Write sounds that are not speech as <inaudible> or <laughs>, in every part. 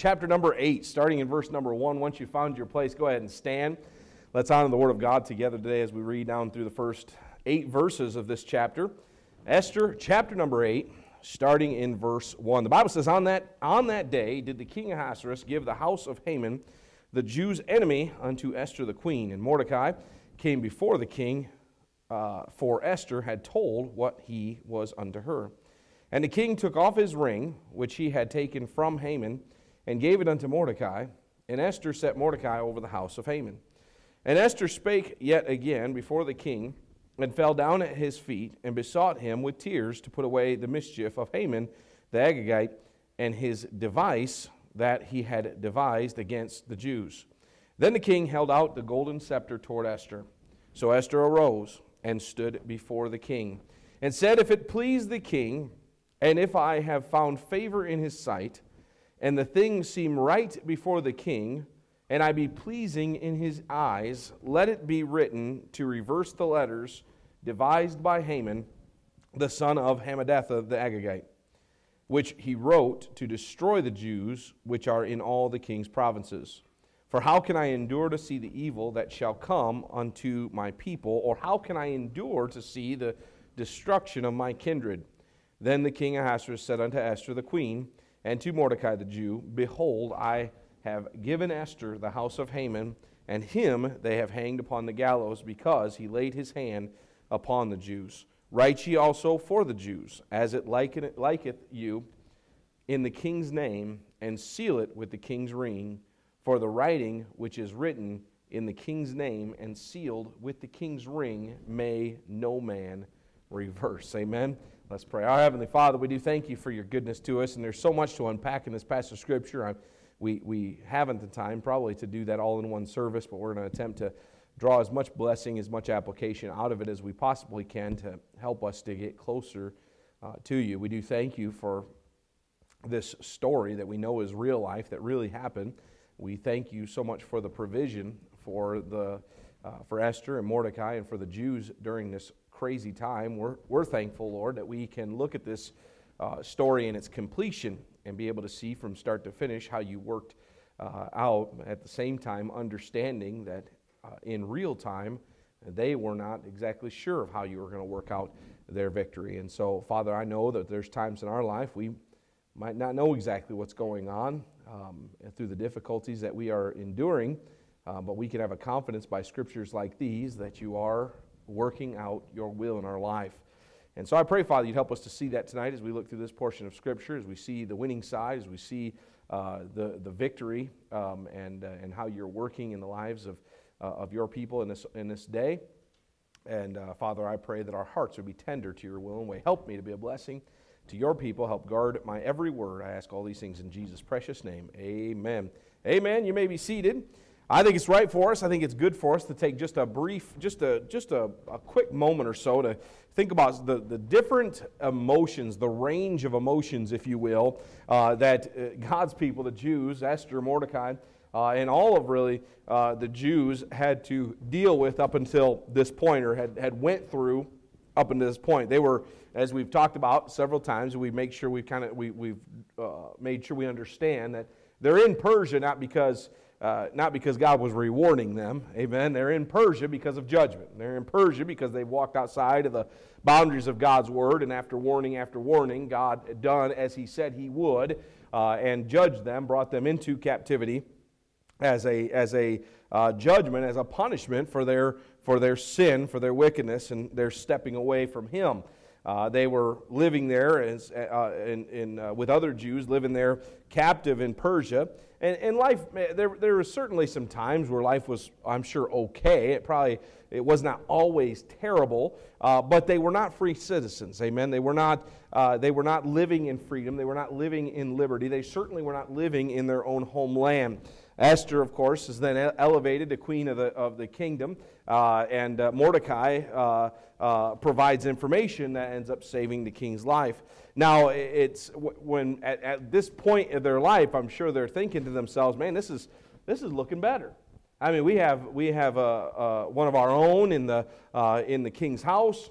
Chapter number 8, starting in verse number 1. Once you found your place, go ahead and stand. Let's honor the Word of God together today as we read down through the first eight verses of this chapter. Esther, chapter number 8, starting in verse 1. The Bible says, On that, on that day did the king Ahasuerus give the house of Haman, the Jews' enemy, unto Esther the queen. And Mordecai came before the king, uh, for Esther had told what he was unto her. And the king took off his ring, which he had taken from Haman, and gave it unto Mordecai. And Esther set Mordecai over the house of Haman. And Esther spake yet again before the king, and fell down at his feet, and besought him with tears to put away the mischief of Haman the Agagite, and his device that he had devised against the Jews. Then the king held out the golden scepter toward Esther. So Esther arose and stood before the king, and said, If it please the king, and if I have found favor in his sight, and the thing seem right before the king, and I be pleasing in his eyes, let it be written to reverse the letters devised by Haman, the son of Hammedatha the Agagite, which he wrote to destroy the Jews which are in all the king's provinces. For how can I endure to see the evil that shall come unto my people, or how can I endure to see the destruction of my kindred? Then the king Ahasuerus said unto Esther the queen, and to Mordecai the Jew, Behold, I have given Esther the house of Haman, and him they have hanged upon the gallows, because he laid his hand upon the Jews. Write ye also for the Jews, as it liketh you, in the king's name, and seal it with the king's ring. For the writing which is written in the king's name and sealed with the king's ring may no man reverse. Amen. Let's pray. Our Heavenly Father, we do thank you for your goodness to us, and there's so much to unpack in this passage of Scripture. I, we, we haven't the time probably to do that all in one service, but we're going to attempt to draw as much blessing, as much application out of it as we possibly can to help us to get closer uh, to you. We do thank you for this story that we know is real life, that really happened. We thank you so much for the provision for, the, uh, for Esther and Mordecai and for the Jews during this crazy time, we're, we're thankful, Lord, that we can look at this uh, story in its completion and be able to see from start to finish how you worked uh, out. At the same time, understanding that uh, in real time, they were not exactly sure of how you were going to work out their victory. And so, Father, I know that there's times in our life we might not know exactly what's going on um, through the difficulties that we are enduring, uh, but we can have a confidence by scriptures like these that you are working out your will in our life. And so I pray, Father, you'd help us to see that tonight as we look through this portion of Scripture, as we see the winning side, as we see uh, the, the victory, um, and, uh, and how you're working in the lives of, uh, of your people in this, in this day. And uh, Father, I pray that our hearts would be tender to your will and way. Help me to be a blessing to your people. Help guard my every word. I ask all these things in Jesus' precious name. Amen. Amen. You may be seated. I think it's right for us. I think it's good for us to take just a brief, just a just a, a quick moment or so to think about the, the different emotions, the range of emotions, if you will, uh, that uh, God's people, the Jews, Esther, Mordecai, uh, and all of really uh, the Jews had to deal with up until this point, or had, had went through up until this point. They were, as we've talked about several times, we make sure we kind of we, we've uh, made sure we understand that they're in Persia not because uh, not because God was rewarding them. Amen. They're in Persia because of judgment. They're in Persia because they've walked outside of the boundaries of God's word, and after warning after warning, God done as He said He would uh, and judged them, brought them into captivity as a, as a uh, judgment, as a punishment for their, for their sin, for their wickedness, and their stepping away from Him. Uh, they were living there as, uh, in, in, uh, with other Jews, living there captive in Persia. And, and life, there, there were certainly some times where life was, I'm sure, okay. It probably it was not always terrible, uh, but they were not free citizens. Amen. They were not, uh, they were not living in freedom. They were not living in liberty. They certainly were not living in their own homeland. Esther, of course, is then elevated to queen of the, of the kingdom, uh, and uh, Mordecai uh, uh, provides information that ends up saving the king's life. Now, it's when at, at, this point in their life, I'm sure they're thinking to themselves, "Man, this is this is looking better." I mean, we have we have uh, uh, one of our own in the in the king's house,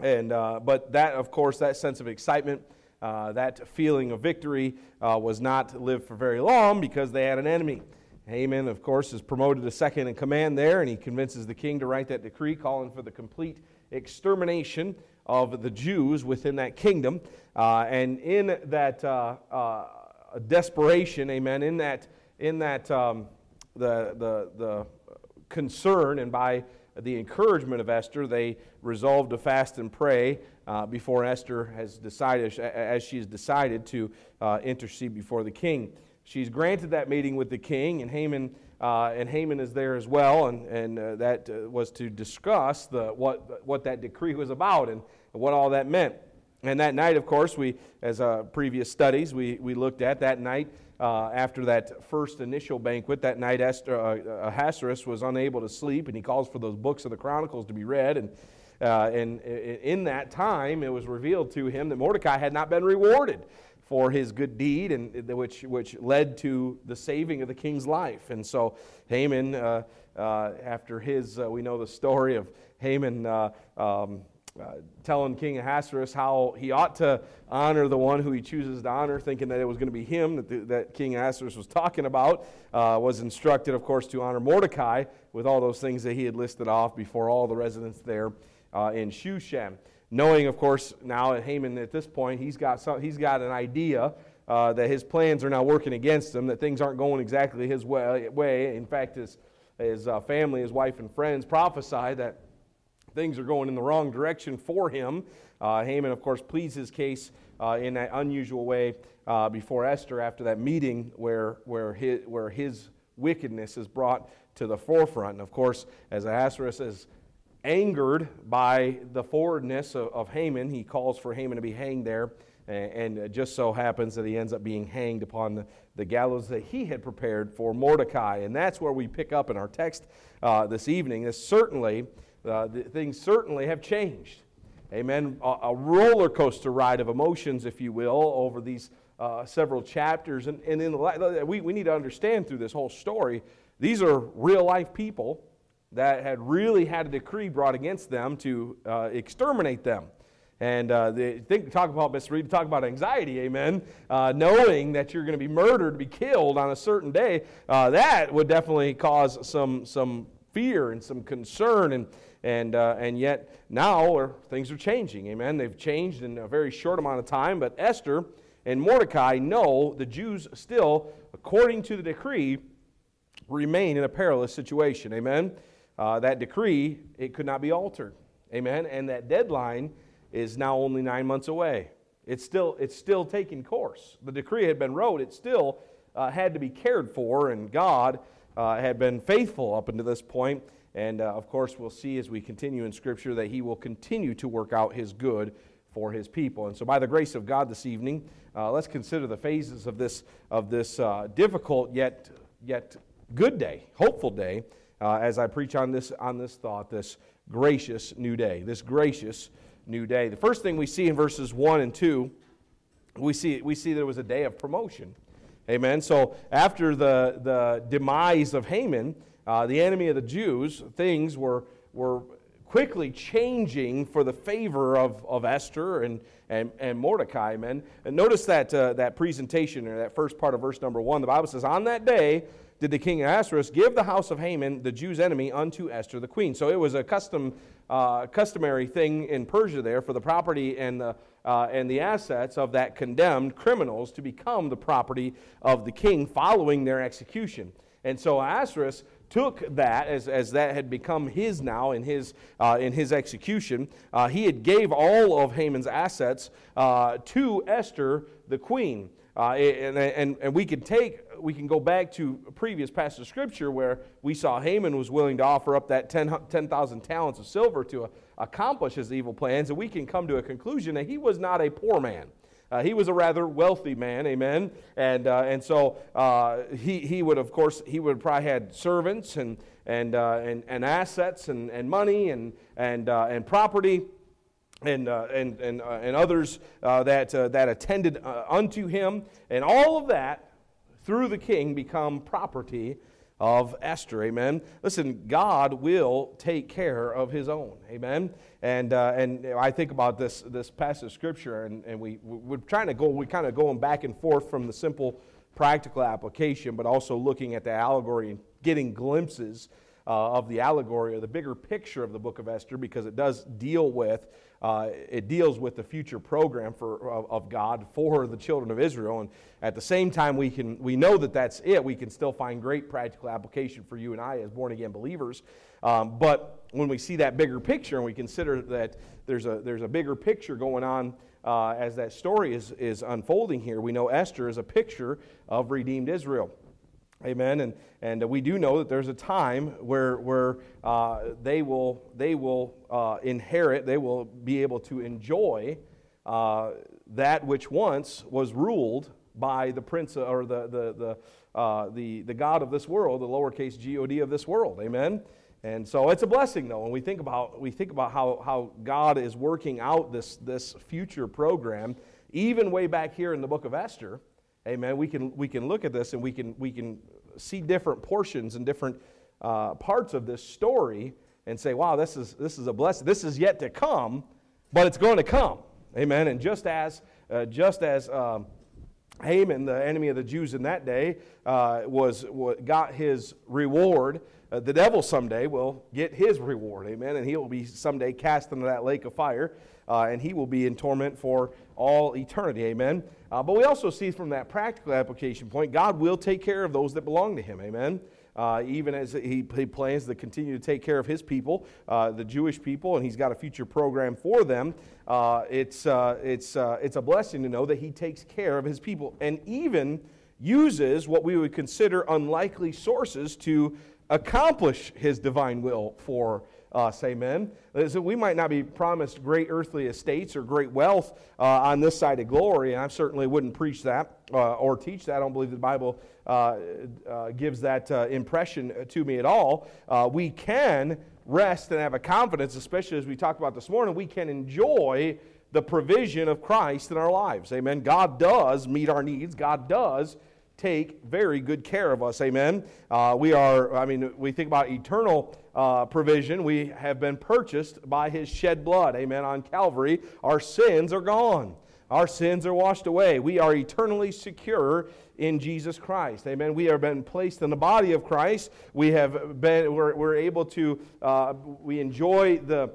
and but that, of course, that sense of excitement uh, that feeling of victory uh, was not lived for very long because they had an enemy. Haman, of course, is promoted to second in command there, and he convinces the king to write that decree calling for the complete extermination of the Jews within that kingdom. Uh, and in that uh, uh, desperation, amen, in that, in that um, the, the, the concern and by the encouragement of Esther, they resolved to fast and pray uh, before Esther has decided, as she has decided to uh, intercede before the king. She's granted that meeting with the king, and Haman, uh, and Haman is there as well, and, and uh, that uh, was to discuss the, what, what that decree was about and what all that meant. And that night, of course, we, as uh, previous studies, we, we looked at that night uh, after that first initial banquet. That night, Esther, uh, Ahasuerus was unable to sleep, and he calls for those books of the Chronicles to be read. And, and in that time, it was revealed to him that Mordecai had not been rewarded for his good deed, and which, which led to the saving of the king's life. And so Haman, uh, uh, after his, uh, we know the story of Haman uh, um, uh, telling King Ahasuerus how he ought to honor the one who he chooses to honor, thinking that it was going to be him that, the, that King Ahasuerus was talking about, uh, was instructed, of course, to honor Mordecai with all those things that he had listed off before all the residents there in Shushan knowing, of course, now Haman at this point, he's got, some, he's got an idea uh, that his plans are now working against him, that things aren't going exactly his way. way. In fact, his, his uh, family, his wife, and friends prophesy that things are going in the wrong direction for him. Uh, Haman, of course, pleads his case uh, in that unusual way uh, before Esther after that meeting where, where, his, where his wickedness is brought to the forefront. And of course, as Ahasuerus is angered by the forwardness of, of Haman, he calls for Haman to be hanged there. And, it just so happens that he ends up being hanged upon the, the gallows that he had prepared for Mordecai. And that's where we pick up in our text uh, this evening. This certainly, uh, things certainly have changed. Amen. A, a, roller coaster ride of emotions, if you will, over these uh, several chapters. And, and in the, we, we need to understand through this whole story, these are real life people that had really had a decree brought against them to uh, exterminate them. And uh, they think, talk about, Mr. Reed, talk about anxiety, amen. Uh, knowing that you're going to be murdered, be killed on a certain day, uh, that would definitely cause some, some fear and some concern. And, and, uh, and yet now things are changing, amen. They've changed in a very short amount of time, but Esther and Mordecai know the Jews still, according to the decree, remain in a perilous situation, amen uh, that decree, it could not be altered. Amen. And that deadline is now only nine months away. It's still, it's still taking course. The decree had been wrote, it still uh, had to be cared for, and God uh, had been faithful up until this point. And uh, of course, we'll see as we continue in Scripture that He will continue to work out His good for His people. And so, by the grace of God this evening, uh, let's consider the phases of this, of this uh, difficult yet, yet good day, hopeful day uh, as I preach on this, on this thought, this gracious new day. This gracious new day. The first thing we see in verses 1 and 2, we see, we see there was a day of promotion. Amen. So after the, the demise of Haman, uh, the enemy of the Jews, things were, were quickly changing for the favor of, of Esther and, and, and Mordecai. Amen. And notice that, uh, that presentation or that first part of verse number 1. The Bible says, On that day, did the king Ahasuerus give the house of Haman, the Jews' enemy, unto Esther the queen. So it was a custom, uh, customary thing in Persia there for the property and the, uh, and the assets of that condemned criminals to become the property of the king following their execution. And so Ahasuerus took that as, as that had become his now in his, uh, in his execution. Uh, he had gave all of Haman's assets uh, to Esther the queen. Uh, and, and, and we could take, we can go back to a previous passage of scripture where we saw Haman was willing to offer up that 10,000 10, talents of silver to uh, accomplish his evil plans, and we can come to a conclusion that he was not a poor man. Uh, he was a rather wealthy man, amen. And, uh, and so uh, he, he would, of course, he would probably had servants and, and, uh, and, and assets and, and money and, and, uh, and property and, uh, and, and, uh, and others uh, that, that attended unto him. And all of that, through the king, become property of Esther. Amen. Listen, God will take care of his own. Amen. And, uh, and I think about this, this passage of scripture, and, and we, we're trying to go, we kind of going back and forth from the simple practical application, but also looking at the allegory and getting glimpses uh, of the allegory or the bigger picture of the book of Esther because it does deal with uh, it deals with the future program for, of, of, God for the children of Israel. And at the same time, we, can, we know that that's it. We can still find great practical application for you and I as born again believers. Um, but when we see that bigger picture and we consider that there's a, there's a bigger picture going on uh, as that story is, is unfolding here, we know Esther is a picture of redeemed Israel. Amen. And, and we do know that there's a time where, where uh, they will, they will uh, inherit, they will be able to enjoy uh, that which once was ruled by the prince or the, the, the, uh, the, the God of this world, the lowercase God of this world. Amen. And so it's a blessing, though, when we think about, we think about how, how God is working out this, this future program, even way back here in the book of Esther. Amen. We can, we can look at this and we can, we can see different portions and different uh, parts of this story and say, wow, this is, this is a blessing. This is yet to come, but it's going to come. Amen. And just as, uh, just as um, Haman, the enemy of the Jews in that day, uh, was, got his reward, uh, the devil someday will get his reward. Amen. And he will be someday cast into that lake of fire, uh, and he will be in torment for all eternity. Amen. Uh, but we also see from that practical application point, God will take care of those that belong to Him. Amen. Uh, even as he, he, plans to continue to take care of his people, uh, the Jewish people, and he's got a future program for them. Uh, it's, uh, it's, uh, it's a blessing to know that he takes care of his people and even uses what we would consider unlikely sources to accomplish his divine will for us. Amen. So we might not be promised great earthly estates or great wealth uh, on this side of glory, and I certainly wouldn't preach that uh, or teach that. I don't believe the Bible uh, uh gives that uh, impression to me at all. Uh, we can rest and have a confidence, especially as we talked about this morning, we can enjoy the provision of Christ in our lives. Amen. God does meet our needs, God does take very good care of us. Amen. Uh, we are, I mean, we think about eternal uh, provision. We have been purchased by his shed blood. Amen. On Calvary, our sins are gone. Our sins are washed away. We are eternally secure in Jesus Christ. Amen. We have been placed in the body of Christ. We have been, we're, we're able to, uh, we enjoy the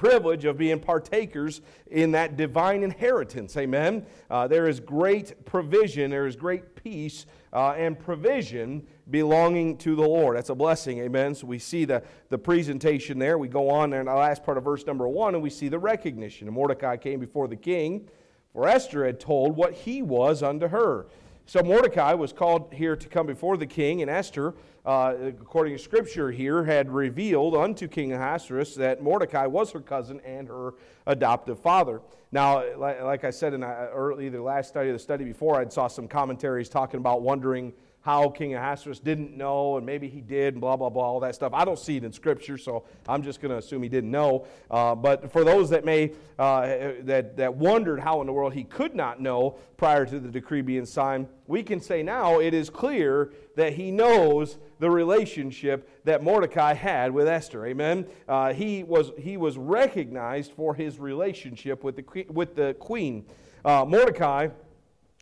privilege of being partakers in that divine inheritance. Amen. Uh, there is great provision, there is great peace uh, and provision belonging to the Lord. That's a blessing. Amen. So we see the, the presentation there. We go on in the last part of verse number one and we see the recognition. And Mordecai came before the king, for Esther had told what he was unto her. So Mordecai was called here to come before the king, and Esther, uh, according to scripture here, had revealed unto King Ahasuerus that Mordecai was her cousin and her adoptive father. Now, like I said in uh, the last study of the study before, I saw some commentaries talking about wondering how King Ahasuerus didn't know, and maybe he did, and blah, blah, blah, all that stuff. I don't see it in Scripture, so I'm just going to assume he didn't know. Uh, but for those that may, uh, that, that wondered how in the world he could not know prior to the decree being signed, we can say now it is clear that he knows the relationship that Mordecai had with Esther. Amen. Uh, he, was, he was recognized for his relationship with the, with the queen. Uh, Mordecai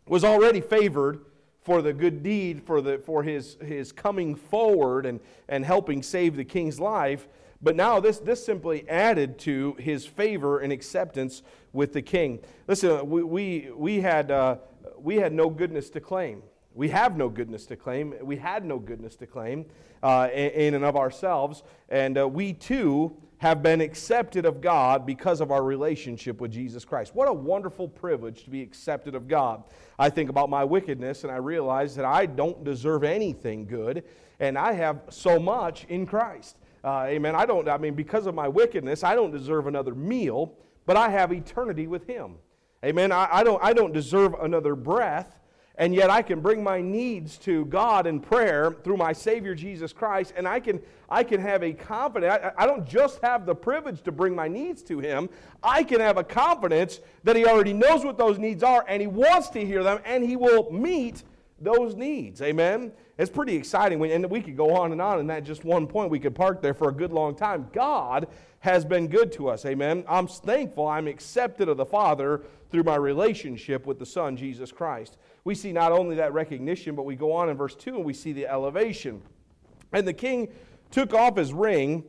was already favored for the good deed, for, the, for his, his coming forward and, and helping save the king's life. But now this, this simply added to his favor and acceptance with the king. Listen, we, we, we, had, uh, we had no goodness to claim. We have no goodness to claim. We had no goodness to claim uh, in and of ourselves. And uh, we too have been accepted of God because of our relationship with Jesus Christ. What a wonderful privilege to be accepted of God. I think about my wickedness and I realize that I don't deserve anything good, and I have so much in Christ. Uh, amen. I don't, I mean, because of my wickedness, I don't deserve another meal, but I have eternity with Him. Amen. I, I don't, I don't deserve another breath, and yet I can bring my needs to God in prayer through my Savior Jesus Christ, and I can, I can have a confidence. I, I, don't just have the privilege to bring my needs to Him, I can have a confidence that He already knows what those needs are, and He wants to hear them, and He will meet those needs. Amen? It's pretty exciting. And we could go on and on, and that just one point, we could park there for a good long time. God has been good to us. Amen? I'm thankful I'm accepted of the Father through my relationship with the Son, Jesus Christ. We see not only that recognition, but we go on in verse 2 and we see the elevation. And the king took off his ring,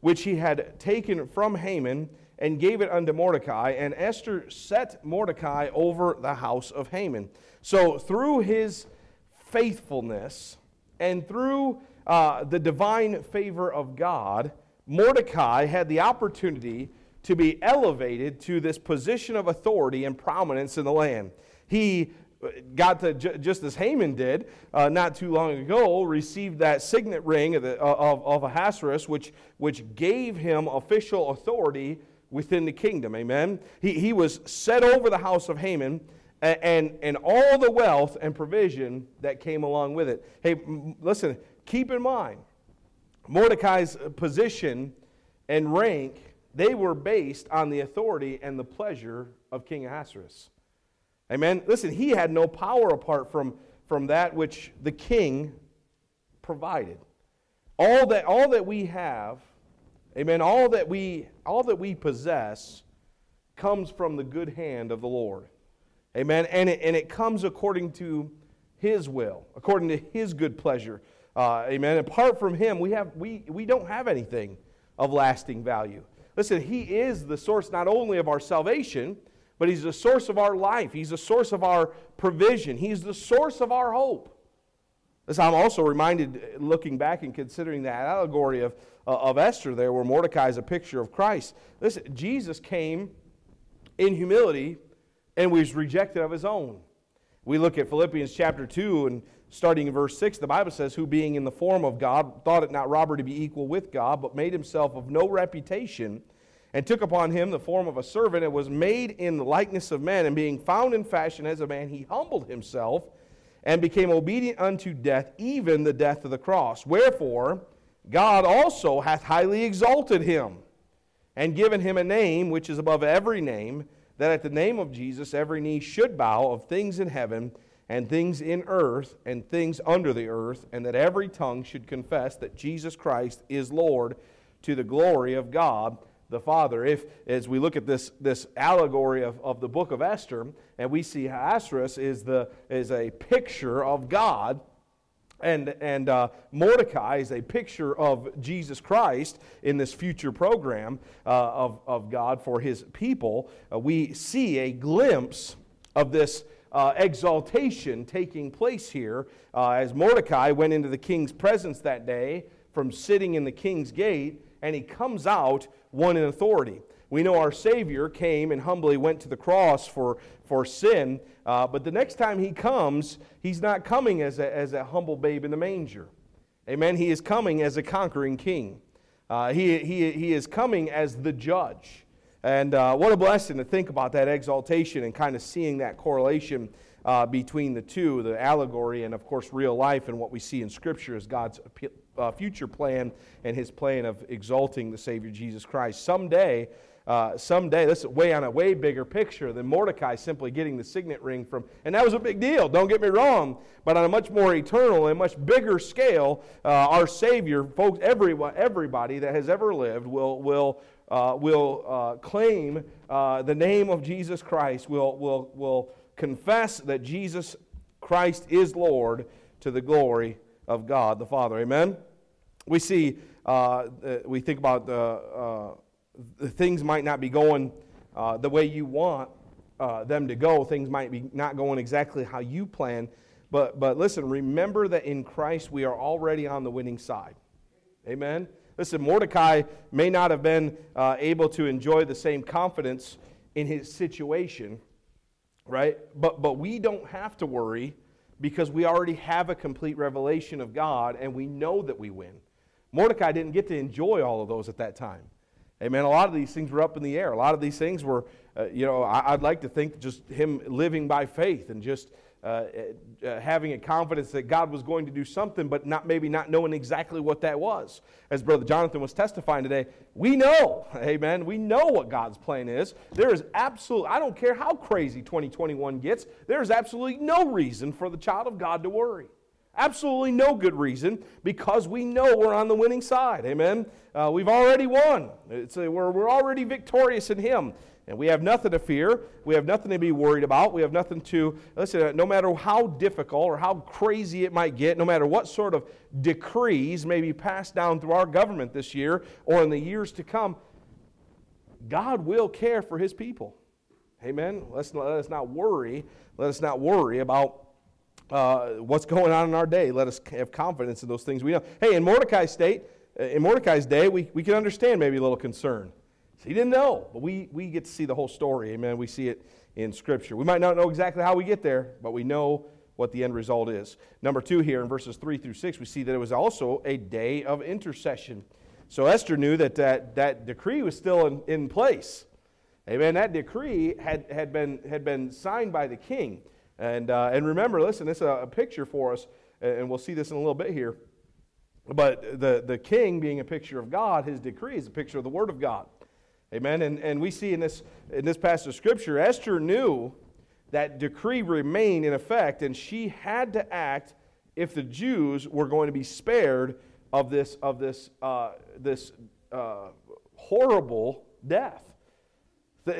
which he had taken from Haman, and gave it unto Mordecai. And Esther set Mordecai over the house of Haman. So through his faithfulness and through uh, the divine favor of God, Mordecai had the opportunity to be elevated to this position of authority and prominence in the land. He got to, just as Haman did uh, not too long ago, received that signet ring of, the, of, of Ahasuerus, which, which gave him official authority within the kingdom. Amen. He, he was set over the house of Haman and, and, and all the wealth and provision that came along with it. Hey, listen, keep in mind, Mordecai's uh, position and rank, they were based on the authority and the pleasure of King Ahasuerus. Amen. Listen, he had no power apart from, from that which the king provided. All that, all that we have, amen, all that we, all that we possess comes from the good hand of the Lord. Amen. And it, and it comes according to his will, according to his good pleasure. Uh, amen. Apart from him, we, have, we, we don't have anything of lasting value. Listen, he is the source not only of our salvation, but He's the source of our life. He's the source of our provision. He's the source of our hope. This, I'm also reminded, looking back and considering that allegory of, uh, of Esther there, where Mordecai is a picture of Christ. Listen, Jesus came in humility and was rejected of his own. We look at Philippians chapter 2 and starting in verse 6, the Bible says, Who being in the form of God, thought it not robbery to be equal with God, but made himself of no reputation and took upon him the form of a servant and was made in the likeness of men. And being found in fashion as a man, he humbled himself and became obedient unto death, even the death of the cross. Wherefore, God also hath highly exalted him and given him a name which is above every name, that at the name of Jesus every knee should bow of things in heaven and things in earth and things under the earth, and that every tongue should confess that Jesus Christ is Lord to the glory of God the Father. If, as we look at this, this allegory of, of the book of Esther, and we see Ahasuerus is, the, is a picture of God, and, and uh, Mordecai is a picture of Jesus Christ in this future program uh, of, of God for his people, uh, we see a glimpse of this uh, exaltation taking place here uh, as Mordecai went into the king's presence that day from sitting in the king's gate, and he comes out one in authority. We know our Savior came and humbly went to the cross for, for sin, uh, but the next time he comes, he's not coming as a, as a humble babe in the manger. Amen. He is coming as a conquering king. Uh, he, he, he is coming as the judge. And uh, what a blessing to think about that exaltation and kind of seeing that correlation uh, between the two the allegory and, of course, real life and what we see in Scripture as God's uh, future plan and his plan of exalting the Savior Jesus Christ. Someday, uh, someday, this is way on a way bigger picture than Mordecai simply getting the signet ring from, and that was a big deal, don't get me wrong, but on a much more eternal and much bigger scale, uh, our Savior, folks, everyone, everybody that has ever lived will, will, uh, will uh, claim uh, the name of Jesus Christ, will, will, will confess that Jesus Christ is Lord to the glory of God the Father. Amen? We see, uh, we think about the, the things might not be going uh, the way you want uh, them to go. Things might be not going exactly how you plan. But, but listen, remember that in Christ we are already on the winning side. Amen? Listen, Mordecai may not have been uh, able to enjoy the same confidence in his situation, right? But, but we don't have to worry because we already have a complete revelation of God and we know that we win. Mordecai didn't get to enjoy all of those at that time. Amen. A lot of these things were up in the air. A lot of these things were, uh, you know, I, would like to think just him living by faith and just uh, uh, having a confidence that God was going to do something, but not maybe not knowing exactly what that was. As Brother Jonathan was testifying today, we know, <laughs> amen, we know what God's plan is. There is absolute, I don't care how crazy 2021 gets, there is absolutely no reason for the child of God to worry. Absolutely no good reason because we know we're on the winning side. Amen. Uh, we've already won. It's a, we're, we're already victorious in Him. And we have nothing to fear. We have nothing to be worried about. We have nothing to, listen, no matter how difficult or how crazy it might get, no matter what sort of decrees may be passed down through our government this year or in the years to come, God will care for his people. Amen. Let's, let us not worry. Let us not worry about uh, what's going on in our day. Let us have confidence in those things we know. Hey, in Mordecai's state, in Mordecai's day, we, we can understand maybe a little concern. He didn't know, but we, we get to see the whole story. Amen. We see it in Scripture. We might not know exactly how we get there, but we know what the end result is. Number two, here in verses 3 through 6, we see that it was also a day of intercession. So Esther knew that that, that decree was still in, in place. Amen. That decree had, had, been, had been signed by the king. And, uh, and remember, listen, this is a, picture for us, and we'll see this in a little bit here. But the, the king being a picture of God, his decree is a picture of the Word of God. Amen. And, and we see in this, in this passage of Scripture, Esther knew that decree remained in effect, and she had to act if the Jews were going to be spared of this, of this, uh, this uh, horrible death.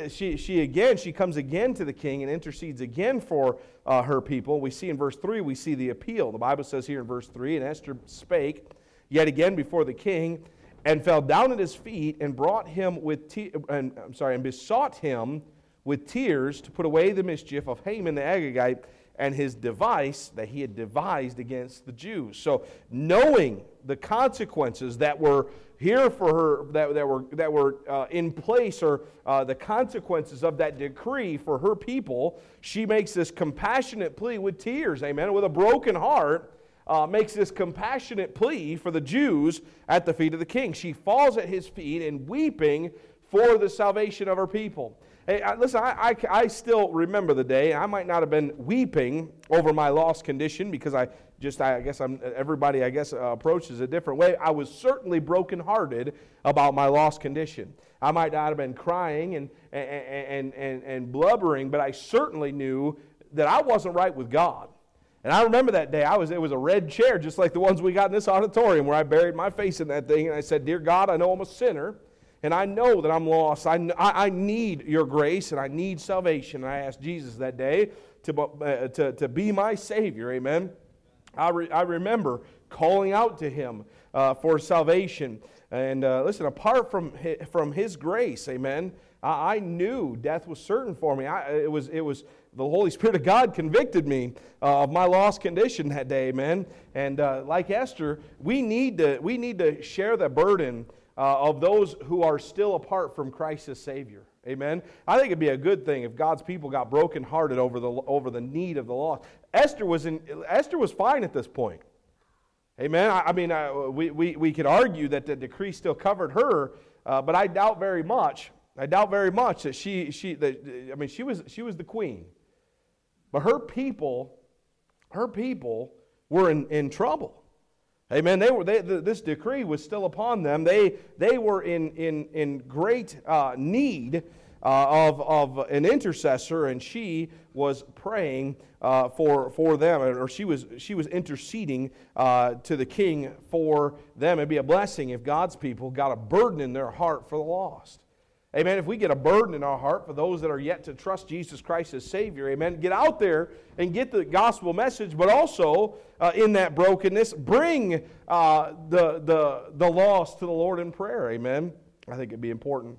She, she again, she comes again to the king and intercedes again for uh, her people. We see in verse 3, we see the appeal. The Bible says here in verse 3, and Esther spake yet again before the king and fell down at his feet and brought him with te- and, I'm sorry, and besought him with tears to put away the mischief of Haman the Agagite and his device that he had devised against the Jews. So, knowing the consequences that were here for her, that, that were, that were uh, in place, or uh, the consequences of that decree for her people, she makes this compassionate plea with tears, amen, with a broken heart uh, makes this compassionate plea for the Jews at the feet of the king. She falls at his feet and weeping for the salvation of her people. Hey, listen, I, I, I, still remember the day. I might not have been weeping over my lost condition because I just, I, guess I'm, everybody, I guess, uh, approaches a different way. I was certainly brokenhearted about my lost condition. I might not have been crying and, and, and, and, and blubbering, but I certainly knew that I wasn't right with God. And I remember that day. I was it was a red chair, just like the ones we got in this auditorium, where I buried my face in that thing, and I said, "Dear God, I know I'm a sinner, and I know that I'm lost. I, I, I need Your grace, and I need salvation." And I asked Jesus that day to uh, to, to be my Savior. Amen. I, re, I remember calling out to Him uh, for salvation. And uh, listen, apart from his, from His grace, Amen. I, I knew death was certain for me. I, it was it was the Holy Spirit of God convicted me uh, of my lost condition that day, amen. And uh, like Esther, we need to, we need to share the burden uh, of those who are still apart from Christ as Savior. Amen. I think it'd be a good thing if God's people got brokenhearted over the, over the need of the lost. Esther was, in, Esther was fine at this point. Amen. I, I mean, uh, we, we, we could argue that the decree still covered her, uh, but I doubt very much. I doubt very much that she, she that, I mean, she was, she was the queen. But her people, her people were in, in trouble. Amen. They were, they, this decree was still upon them. They, they were in, in, in great uh, need uh, of, of an intercessor, and she was praying uh, for, for them, or she was, she was interceding uh, to the king for them. It'd be a blessing if God's people got a burden in their heart for the lost. Amen. If we get a burden in our heart for those that are yet to trust Jesus Christ as Savior, amen, get out there and get the gospel message, but also uh, in that brokenness, bring uh, the, the, the lost to the Lord in prayer. Amen. I think it'd be important.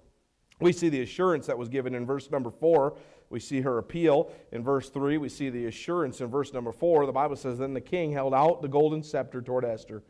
We see the assurance that was given in verse number four. We see her appeal in verse 3. We see the assurance in verse number 4. The Bible says, Then the king held out the golden scepter toward Esther.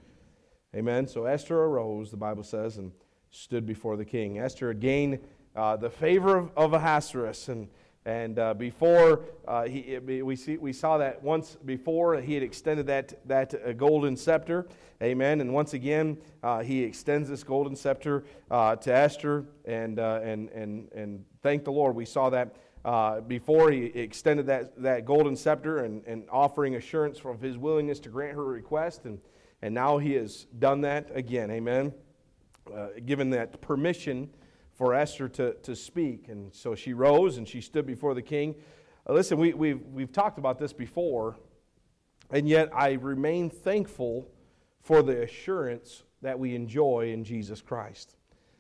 Amen. So Esther arose, the Bible says, and stood before the king. Esther had gained uh, the favor of, of Ahasuerus. And, and uh, before, uh, he, we, see, we saw that once before, he had extended that, that uh, golden scepter. Amen. And once again, uh, he extends this golden scepter uh, to Esther. And, and, and, and thank the Lord, we saw that uh, before he extended that, that golden scepter and, and offering assurance of his willingness to grant her request. And, and now he has done that again. Amen. Uh, given that permission for Esther to, to speak. And so she rose and she stood before the king. Uh, listen, we, we've, we've talked about this before, and yet I remain thankful for the assurance that we enjoy in Jesus Christ.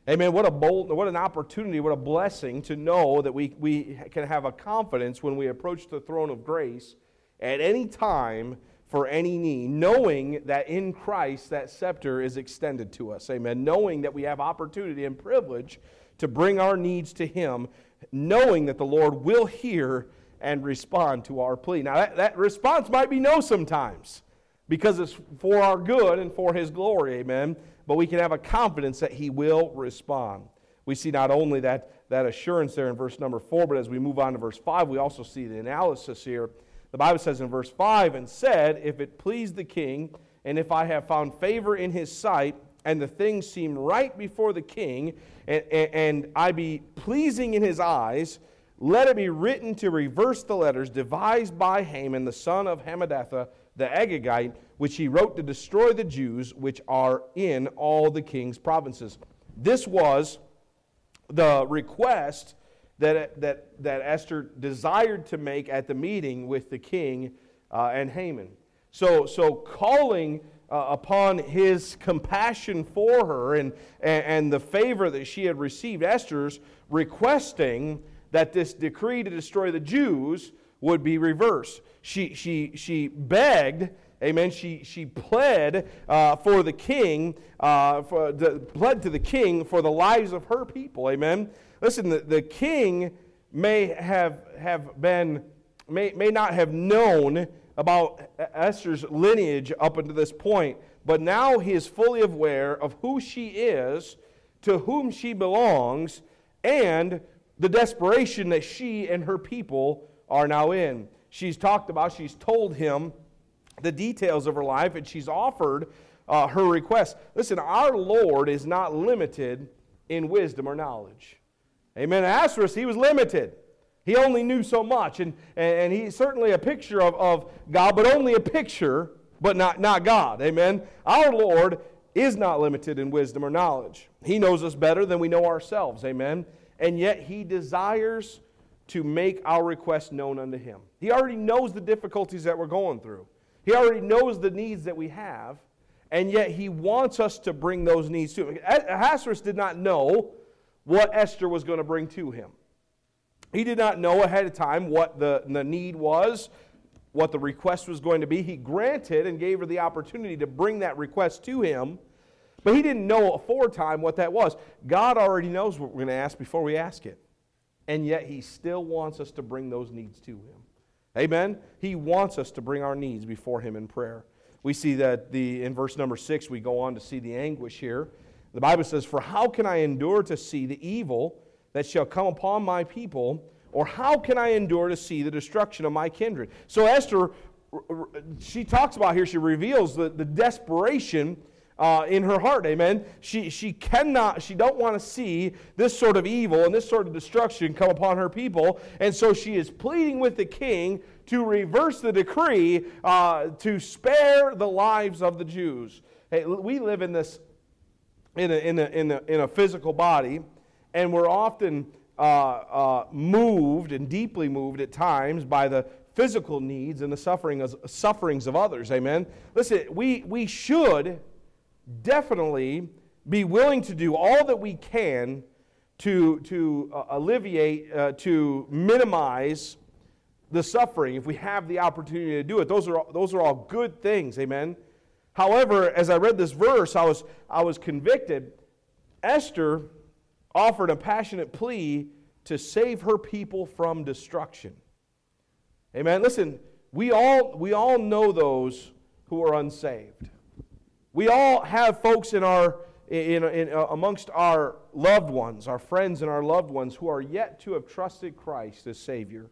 Amen. What a bold, what an opportunity, what a blessing to know that we, we can have a confidence when we approach the throne of grace at any time for any need, knowing that in Christ that scepter is extended to us. Amen. Knowing that we have opportunity and privilege to bring our needs to Him, knowing that the Lord will hear and respond to our plea. Now, that, that response might be no sometimes because it's for our good and for His glory. Amen but we can have a confidence that he will respond. We see not only that, that assurance there in verse number four, but as we move on to verse five, we also see the analysis here. The Bible says in verse five, and said, If it please the king, and if I have found favor in his sight, and the things seem right before the king, and, and, and I be pleasing in his eyes, let it be written to reverse the letters devised by Haman, the son of Hammedatha, the Agagite, which he wrote to destroy the Jews which are in all the king's provinces. This was the request that, that, that Esther desired to make at the meeting with the king uh, and Haman. So, so calling uh, upon his compassion for her and, and, and the favor that she had received, Esther's requesting that this decree to destroy the Jews would be reversed. She, she, she begged Amen. She, she pled uh, for the king, uh, for the, pled to the king for the lives of her people. Amen. Listen, the, the king may have, have been, may, may not have known about Esther's lineage up until this point, but now he is fully aware of who she is, to whom she belongs, and the desperation that she and her people are now in. She's talked about, she's told him the details of her life and she's offered uh, her request. Listen, our Lord is not limited in wisdom or knowledge. Amen. Ahasuerus, he was limited. He only knew so much, and, and he's certainly a picture of, of God, but only a picture, but not, not God. Amen. Our Lord is not limited in wisdom or knowledge. He knows us better than we know ourselves. Amen. And yet he desires to make our request known unto him. He already knows the difficulties that we're going through. He already knows the needs that we have, and yet he wants us to bring those needs to him. Ahasuerus did not know what Esther was going to bring to him. He did not know ahead of time what the, the need was, what the request was going to be. He granted and gave her the opportunity to bring that request to him, but he didn't know aforetime what that was. God already knows what we're going to ask before we ask it, and yet he still wants us to bring those needs to him. Amen? He wants us to bring our needs before Him in prayer. We see that the, in verse number six, we go on to see the anguish here. The Bible says, For how can I endure to see the evil that shall come upon my people? Or how can I endure to see the destruction of my kindred? So Esther, she talks about here, she reveals the, the desperation uh, in her heart amen she, she cannot she don't want to see this sort of evil and this sort of destruction come upon her people and so she is pleading with the king to reverse the decree uh, to spare the lives of the jews hey, we live in this in a, in a, in a, in a physical body and we're often uh, uh moved and deeply moved at times by the physical needs and the suffering of, sufferings of others amen listen we, we should definitely be willing to do all that we can to, to uh, alleviate, uh, to minimize the suffering if we have the opportunity to do it. Those are, those are all good things, amen? However, as I read this verse, I was, I was convicted. Esther offered a passionate plea to save her people from destruction. Amen. Listen, we all, we all know those who are unsaved. We all have folks in our, in, in, uh, amongst our loved ones, our friends and our loved ones, who are yet to have trusted Christ as Savior.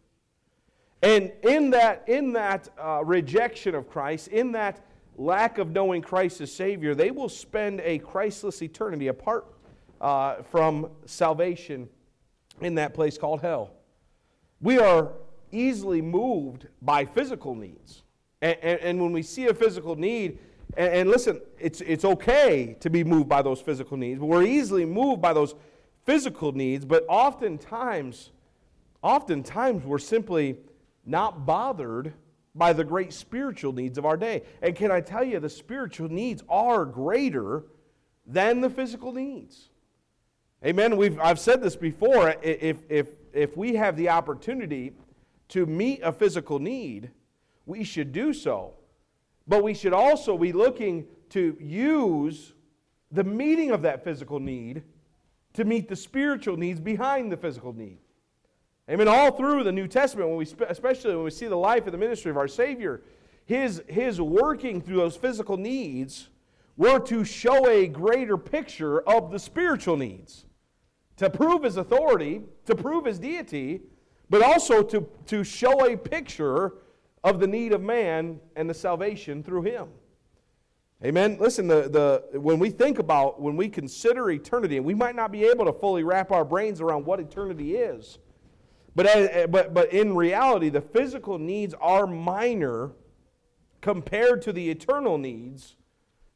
And in that, in that uh, rejection of Christ, in that lack of knowing Christ as Savior, they will spend a Christless eternity apart uh, from salvation in that place called hell. we are easily moved by physical needs. And, and, and when we see a physical need, and, and, listen, it's, it's okay to be moved by those physical needs, but we're easily moved by those physical needs, but oftentimes, oftentimes we're simply not bothered by the great spiritual needs of our day. And can I tell you, the spiritual needs are greater than the physical needs. Amen. We've, I've said this before. If, if, if we have the opportunity to meet a physical need, we should do so. But we should also be looking to use the meeting of that physical need to meet the spiritual needs behind the physical need. Amen. All through the New Testament, when we, especially when we see the life and the ministry of our Savior, his, his working through those physical needs were to show a greater picture of the spiritual needs, to prove his authority, to prove his deity, but also to, to show a picture of the need of man and the salvation through him. Amen. Listen, the, the, when we think about, when we consider eternity, and we might not be able to fully wrap our brains around what eternity is, but, uh, but, but in reality, the physical needs are minor compared to the eternal needs,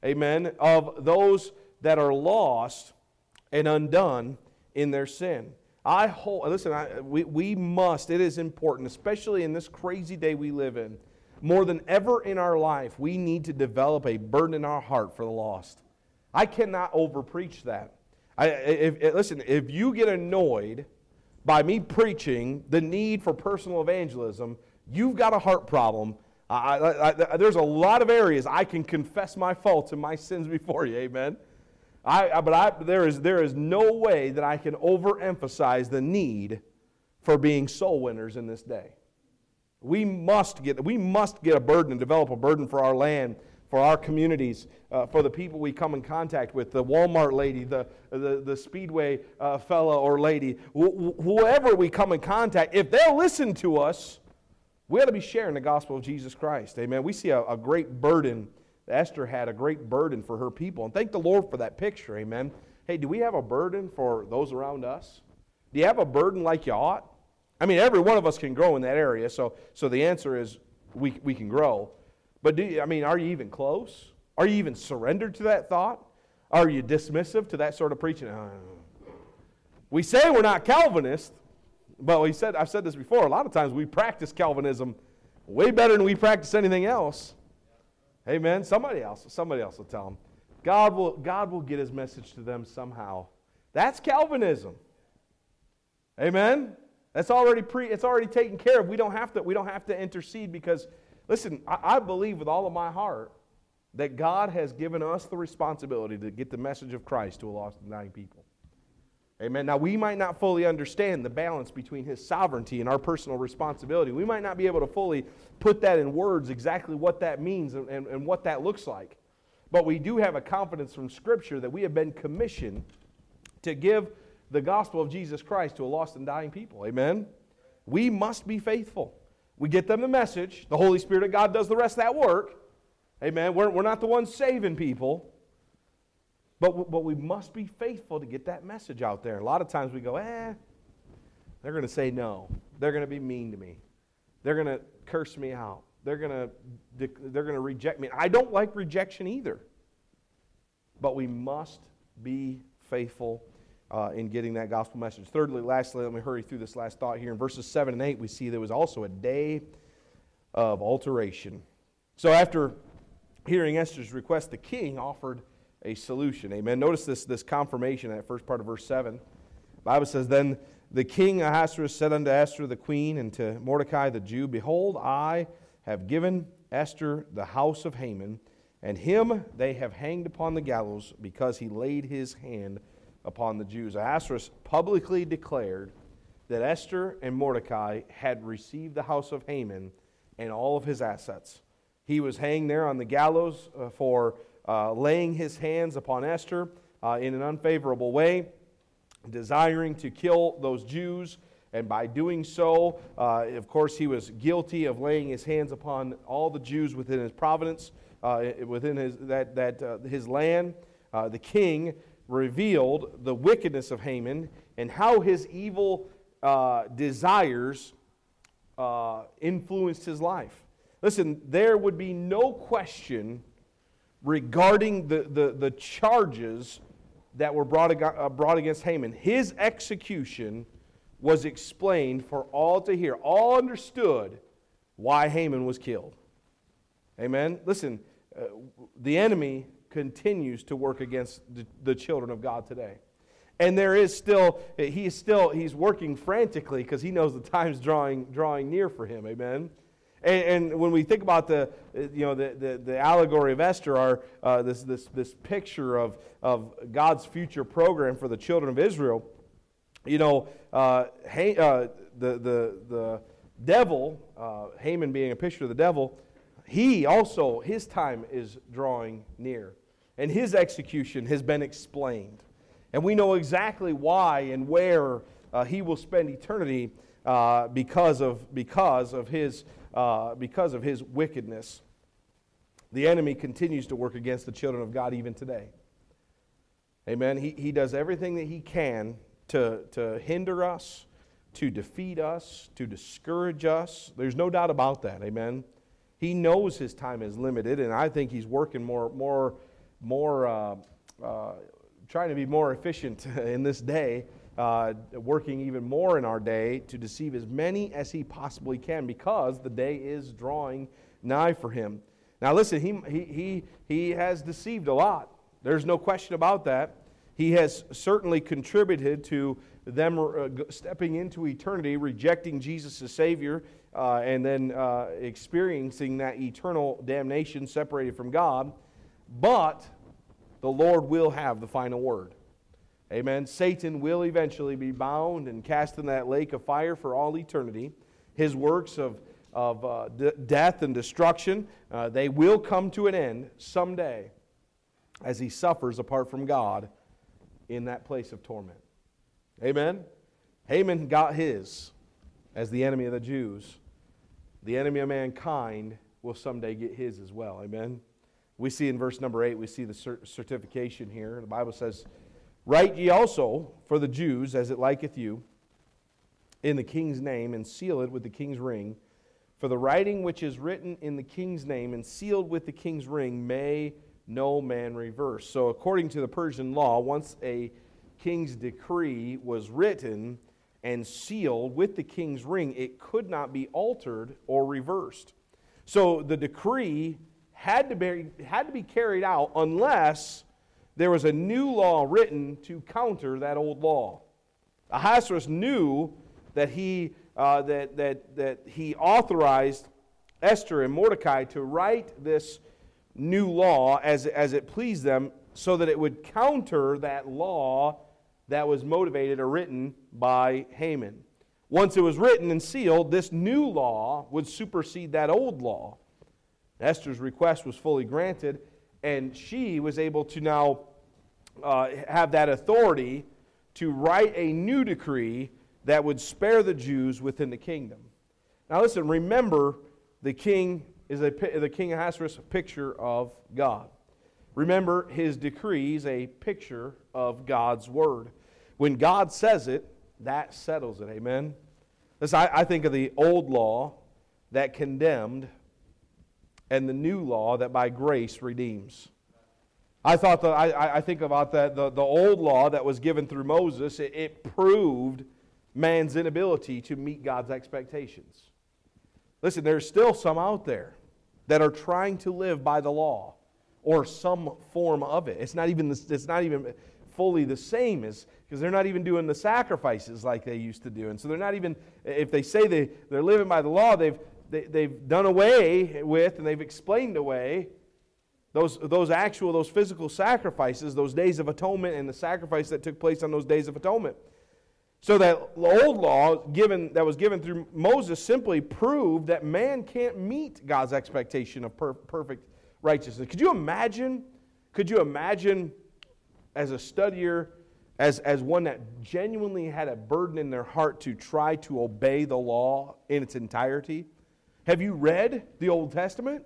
amen, of those that are lost and undone in their sin. I hold, listen, I, we, we must, it is important, especially in this crazy day we live in more than ever in our life, we need to develop a burden in our heart for the lost. I cannot overpreach that. I, if, if, listen, if you get annoyed by me preaching the need for personal evangelism, you've got a heart problem. I, there's a lot of areas I can confess my faults and my sins before you, amen? But there, is, there is no way that I can overemphasize the need for being soul winners in this day. We must get, we must get a burden and develop a burden for our land, for our communities, uh, for the people we come in contact with, the Walmart lady, the, the, the Speedway uh, fella or lady, wh- whoever we come in contact, if they'll listen to us, we ought to be sharing the gospel of Jesus Christ. Amen. We see a, a great burden. Esther had a great burden for her people. And thank the Lord for that picture. Amen. Hey, do we have a burden for those around us? Do you have a burden like you ought? I mean, every one of us can grow in that area, so, so the answer is we, we can grow. But do you, I mean, are you even close? Are you even surrendered to that thought? Are you dismissive to that sort of preaching? Uh, we say we're not Calvinist, but we said, I've said this before, a lot of times we practice Calvinism way better than we practice anything else. Amen. Somebody else, somebody else will tell them. God will, God will get his message to them somehow. That's Calvinism. Amen. That's already pre, it's already taken care of. We don't have to, we don't have to intercede because, listen, I, I believe with all of my heart that God has given us the responsibility to get the message of Christ to a lost and dying people. Amen. Now, we might not fully understand the balance between His sovereignty and our personal responsibility. We might not be able to fully put that in words exactly what that means and, and, and what that looks like. But we do have a confidence from Scripture that we have been commissioned to give the gospel of Jesus Christ to a lost and dying people. Amen? We must be faithful. We get them the message. The Holy Spirit of God does the rest of that work. Amen. We're, we're not the ones saving people. But, but we must be faithful to get that message out there. A lot of times we go, eh, they're going to say no. They're going to be mean to me. They're going to curse me out. They're going to, they're going to reject me. I don't like rejection either. But we must be faithful uh, in getting that gospel message. Thirdly, lastly, let me hurry through this last thought here. In verses 7 and 8, we see there was also a day of alteration. So after hearing Esther's request, the king offered a solution. Amen. Notice this, this confirmation that first part of verse 7. The Bible says, Then the king Ahasuerus said unto Esther the queen and to Mordecai the Jew, Behold, I have given Esther the house of Haman, and him they have hanged upon the gallows because he laid his hand upon the Jews. Ahasuerus publicly declared that Esther and Mordecai had received the house of Haman and all of his assets. He was hanged there on the gallows uh, for uh, laying his hands upon Esther uh, in an unfavorable way, desiring to kill those Jews. And by doing so, uh, of course, he was guilty of laying his hands upon all the Jews within his providence, uh, within his, that, that, uh, his land. the king revealed the wickedness of Haman and how his evil uh, desires uh, influenced his life. Listen, there would be no question regarding the, the, the charges that were brought, uh, brought against Haman. His execution was explained for all to hear. All understood why Haman was killed. Amen? Listen, uh, the enemy continues to work against the, the children of God today. And there is still, he is still, he's working frantically because he knows the time's drawing, drawing near for him. Amen? And, and, when we think about the, you know, the, the, the allegory of Esther, our, uh, this, this, this picture of, of God's future program for the children of Israel, you know, uh, hey, uh, the, the, the devil, uh, Haman being a picture of the devil, he also, his time is drawing near. And his execution has been explained. And we know exactly why and where uh, he will spend eternity uh, because, of, because, of his, uh, because of his wickedness. The enemy continues to work against the children of God even today. Amen. He, he does everything that he can to, to hinder us, to defeat us, to discourage us. There's no doubt about that. Amen. He knows his time is limited, and I think he's working more, more, more, uh, uh, trying to be more efficient <laughs> in this day, uh, working even more in our day to deceive as many as he possibly can because the day is drawing nigh for him. Now, listen, he, he, he, he has deceived a lot. There's no question about that. He has certainly contributed to them uh, stepping into eternity, rejecting Jesus as Savior, uh, and then uh, experiencing that eternal damnation separated from God. But the Lord will have the final word. Amen. Satan will eventually be bound and cast in that lake of fire for all eternity. His works of, of uh, death and destruction, uh, they will come to an end someday as he suffers apart from God in that place of torment. Amen? Haman got his as the enemy of the Jews. The enemy of mankind will someday get his as well. Amen? We see in verse number 8, we see the certification here. The Bible says, Write ye also for the Jews as it liketh you, in the king's name, and seal it with the king's ring. For the writing which is written in the king's name and sealed with the king's ring may no man reverse. So, according to the Persian law, once a king's decree was written and sealed with the king's ring, it could not be altered or reversed. So, the decree had to be, had to be carried out unless there was a new law written to counter that old law. Ahasuerus knew that he, uh, that, that, that he authorized Esther and Mordecai to write this new law as, as it pleased them so that it would counter that law that was motivated or written by Haman. Once it was written and sealed, this new law would supersede that old law. Esther's request was fully granted, and she was able to now uh, have that authority to write a new decree that would spare the Jews within the kingdom. Now, listen, remember the king is a, the king Ahasuerus a picture of God. Remember, his decree is a picture of God's word. When God says it, that settles it. Amen. This, I, I think of the old law that condemned and the new law that by grace redeems. I thought that I, I think about that the, the old law that was given through Moses, it, it proved man's inability to meet God's expectations. Listen, there's still some out there that are trying to live by the law or some form of it. It's not even, it's not even fully the same as because they're not even doing the sacrifices like they used to do. And so they're not even, if they say they, they're living by the law, they've, they, have they have done away with and they've explained away those, those actual, those physical sacrifices, those days of atonement and the sacrifice that took place on those days of atonement. So that old law given, that was given through Moses simply proved that man can't meet God's expectation of per- perfect righteousness. Could you imagine? Could you imagine as a studier, as, as one that genuinely had a burden in their heart to try to obey the law in its entirety? Have you read the Old Testament?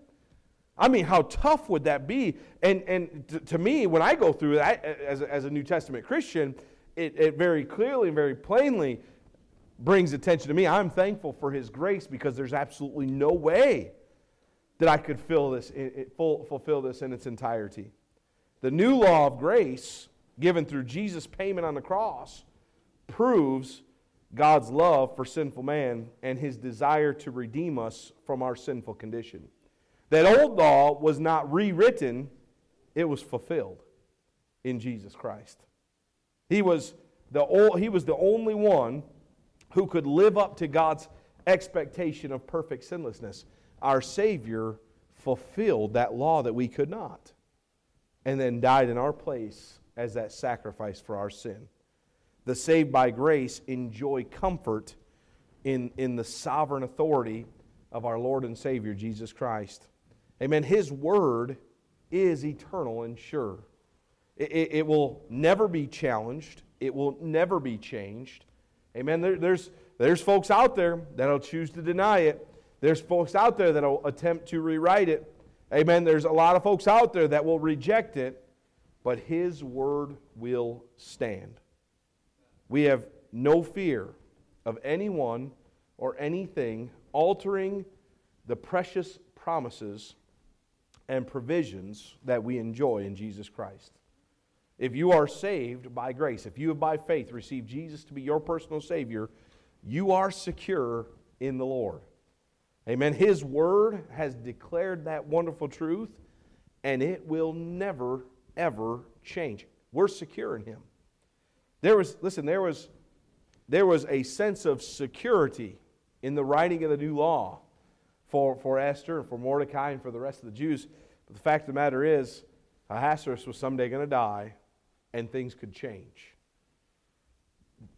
I mean, how tough would that be? And, and to, to me, when I go through that as a, as a New Testament Christian, it, it very clearly and very plainly brings attention to me. I'm thankful for His grace because there's absolutely no way that I could fill this, fulfill this in its entirety. The new law of grace, given through Jesus' payment on the cross, proves God's love for sinful man and his desire to redeem us from our sinful condition. That old law was not rewritten, it was fulfilled in Jesus Christ. He was the, he was the only one who could live up to God's expectation of perfect sinlessness. Our Savior fulfilled that law that we could not, and then died in our place as that sacrifice for our sin. The saved by grace enjoy comfort in, in the sovereign authority of our Lord and Savior, Jesus Christ. Amen. His word is eternal and sure. It, it, it will never be challenged, it will never be changed. Amen. There, there's, there's folks out there that'll choose to deny it. There's folks out there that'll attempt to rewrite it. Amen. There's a lot of folks out there that will reject it, but His word will stand. We have no fear of anyone or anything altering the precious promises and provisions that we enjoy in Jesus Christ. If you are saved by grace, if you have by faith received Jesus to be your personal Savior, you are secure in the Lord. Amen. His Word has declared that wonderful truth, and it will never, ever change. We're secure in Him. There was, listen, there was, there was a sense of security in the writing of the new law for, for Esther and for Mordecai and for the rest of the Jews. But the fact of the matter is, Ahasuerus was someday going to die, and things could change.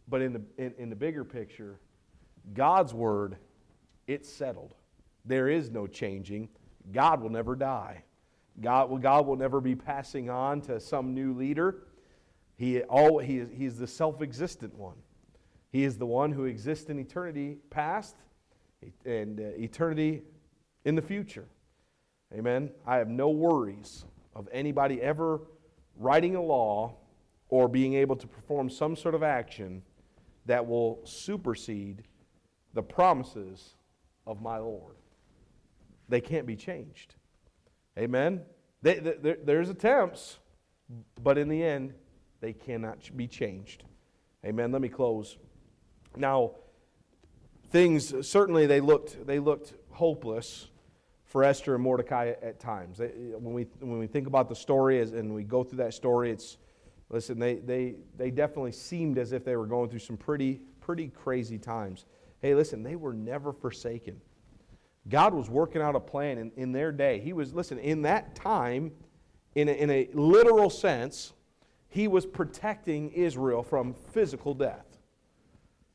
But in the, in, in the bigger picture, God's word, it's settled. There is no changing. God will never die. God will, God will never be passing on to some new leader. He, all, he, is, he is the self existent one. He is the one who exists in eternity past and uh, eternity in the future. Amen. I have no worries of anybody ever writing a law or being able to perform some sort of action that will supersede the promises of my Lord. They can't be changed. Amen? They, they, there's attempts, but in the end, they cannot be changed. Amen. Let me close. Now, things certainly they looked they looked hopeless for Esther and Mordecai at times. They, when we when we think about the story as, and we go through that story, it's Listen, they, they, they definitely seemed as if they were going through some pretty, pretty crazy times. Hey, listen, they were never forsaken. God was working out a plan in, in their day. He was, listen, in that time, in a, in a literal sense, he was protecting Israel from physical death.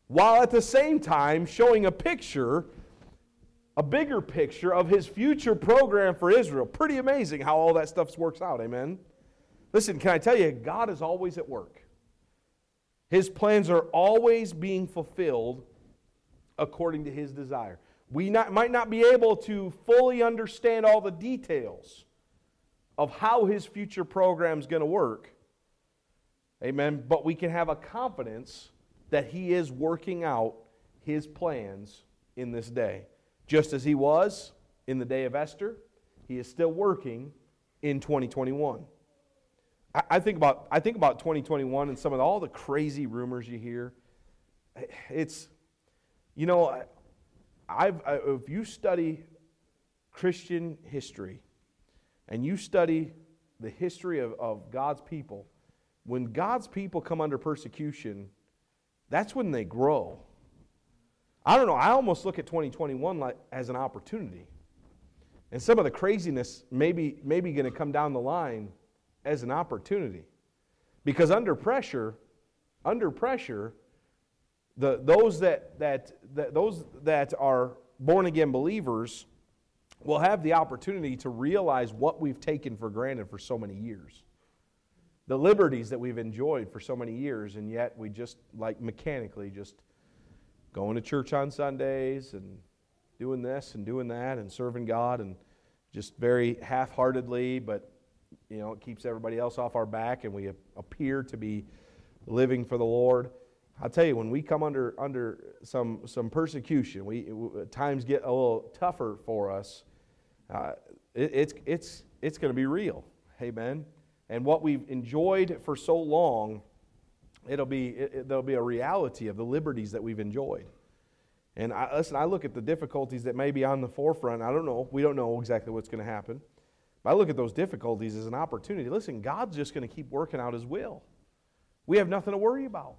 While at the same time showing a picture, a bigger picture of his future program for Israel. Pretty amazing how all that stuff works out, amen? Listen, can I tell you, God is always at work. His plans are always being fulfilled according to His desire. We not, might not be able to fully understand all the details of how His future program is going to work. Amen. But we can have a confidence that He is working out His plans in this day. Just as He was in the day of Esther, He is still working in 2021. I, think about I think about 2021 and some of the, all the crazy rumors you hear. It's, you know, I've I, if you study Christian history, and you study the history of, of God's people, when God's people come under persecution, that's when they grow. I don't know. I almost look at 2021 like, as an opportunity. And some of the craziness maybe maybe going to come down the line as an opportunity. Because under pressure, under pressure, the, those, that, that, that, those that are born again believers will have the opportunity to realize what we've taken for granted for so many years. The liberties that we've enjoyed for so many years, and yet we just, like mechanically, just going to church on Sundays and doing this and doing that and serving God and just very half heartedly, but you know, it keeps everybody else off our back, and we appear to be living for the Lord. I'll tell you, when we come under, under some, some persecution, we, times get a little tougher for us, uh, it, it's, it's, it's going to be real. Amen. And what we've enjoyed for so long, it'll be, it, there'll be a reality of the liberties that we've enjoyed. And I, listen, I look at the difficulties that may be on the forefront. I don't know. We don't know exactly what's going to happen. But I look at those difficulties as an opportunity. Listen, God's just going to keep working out His will. We have nothing to worry about.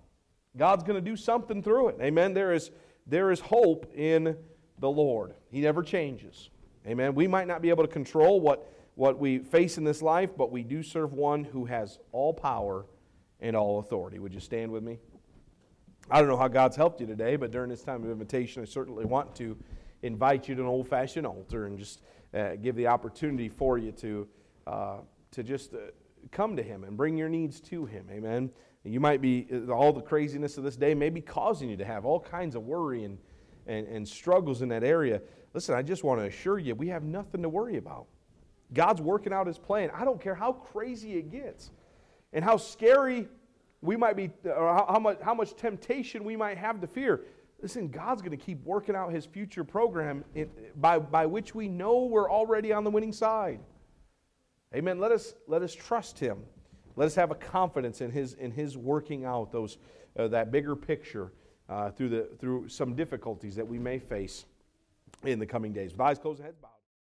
God's going to do something through it. Amen. There is, there is hope in the Lord. He never changes. Amen. We might not be able to control what, what we face in this life, but we do serve one who has all power and all authority. Would you stand with me? I don't know how God's helped you today, but during this time of invitation, I certainly want to invite you to an old fashioned altar and just uh, give the opportunity for you to, uh, to just uh, come to Him and bring your needs to Him. Amen. You might be, uh, all the craziness of this day may be causing you to have all kinds of worry and, and, and struggles in that area. Listen, I just want to assure you, we have nothing to worry about. God's working out His plan. I don't care how crazy it gets and how scary we might be, or how much, how much temptation we might have to fear. Listen, God's going to keep working out His future program by, by which we know we're already on the winning side. Amen. Let us, let us trust Him. Let us have a confidence in His, in his working out those, uh, that bigger picture uh, through, the, through some difficulties that we may face in the coming days. With eyes closed heads bowed.